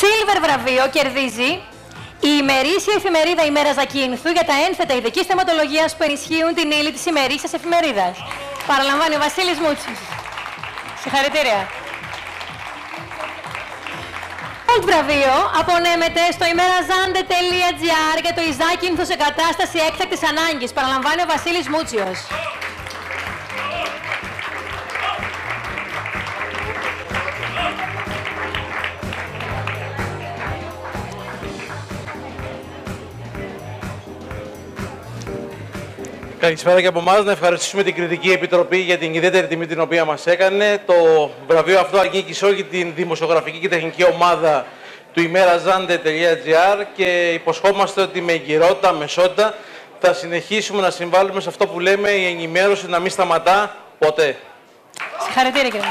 Silver βραβείο κερδίζει η ημερήσια εφημερίδα ημέρας Ζακίνθου για τα ένθετα ειδικής θεματολογίας που ενισχύουν την ύλη της ημερήσιας εφημερίδας. Παραλαμβάνει ο Βασίλης Μούτσι. Συγχαρητήρια. Gold βραβείο απονέμεται στο imerazande.gr για το Ιζάκυνθο σε κατάσταση έκτακτης ανάγκης. Παραλαμβάνει ο Βασίλης Μούτσιος. Καλησπέρα και από εμάς. Να ευχαριστήσουμε την Κριτική Επιτροπή για την ιδιαίτερη τιμή την οποία μας έκανε. Το βραβείο αυτό αγγίκει σε όλη την δημοσιογραφική και τεχνική ομάδα του imerazande.gr και υποσχόμαστε ότι με εγκυρότητα, με σότητα θα συνεχίσουμε να συμβάλλουμε σε αυτό που λέμε η ενημέρωση να μην σταματά ποτέ. Συγχαρητήρια κύριε.